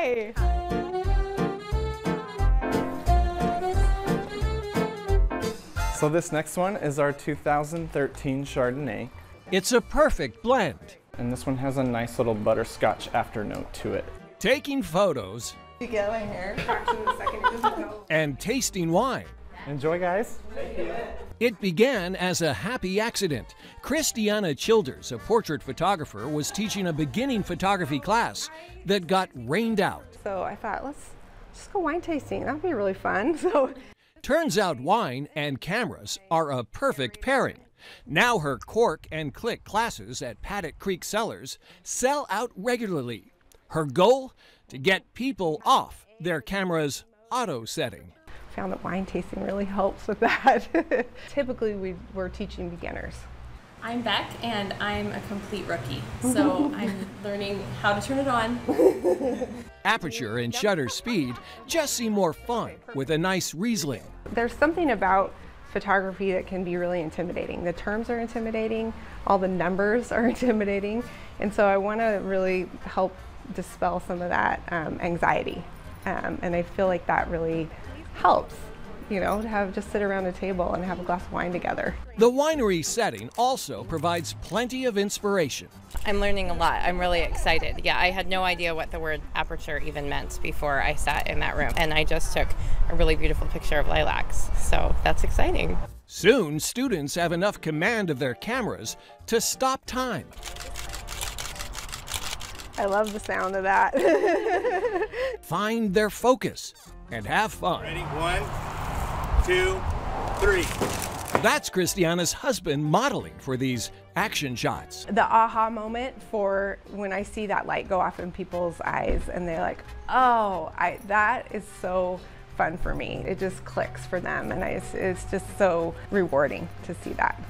Hi. So this next one is our 2013 Chardonnay, It's a perfect blend. and this one has a nice little butterscotch afternote to it. Taking photos You get my hair. Fraction of a second, it doesn't go. and tasting wine. Enjoy, guys. It began as a happy accident. Christiana Childers, a portrait photographer, was teaching a beginning photography class that got rained out. So I thought, let's just go wine tasting. That'd be really fun. So Turns out wine and cameras are a perfect pairing. Now her cork and click classes at Paddock Creek Cellars sell out regularly. Her goal? To get people off their camera's auto setting. Found that wine tasting really helps with that. Typically, we, we're teaching beginners. I'm Beck, and I'm a complete rookie. So I'm learning how to turn it on. Aperture and shutter speed just seem more fun with a nice Riesling. There's something about photography that can be really intimidating. The terms are intimidating, all the numbers are intimidating, and so I want to really help dispel some of that um, anxiety. Um, and I feel like that really helps, you know, to have just sit around a table and have a glass of wine together. The winery setting also provides plenty of inspiration. I'm learning a lot. I'm really excited. Yeah, I had no idea what the word aperture even meant before I sat in that room. And I just took a really beautiful picture of lilacs. So that's exciting. Soon, students have enough command of their cameras to stop time. I love the sound of that. find their focus, and have fun. Ready? One, two, three. That's Christiana's husband modeling for these action shots. the aha moment for when I see that light go off in people's eyes and they're like, oh, I, that is so fun for me. It just clicks for them and I, it's, it's just so rewarding to see that.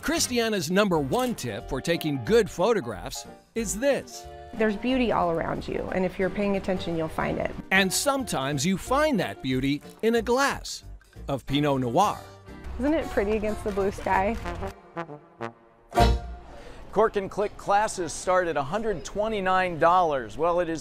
Christiana's number one tip for taking good photographs is this. There's beauty all around you and if you're paying attention, you'll find it. And sometimes you find that beauty in a glass of Pinot Noir. Isn't it pretty against the blue sky? Cork and Click classes start at $129. Well, it is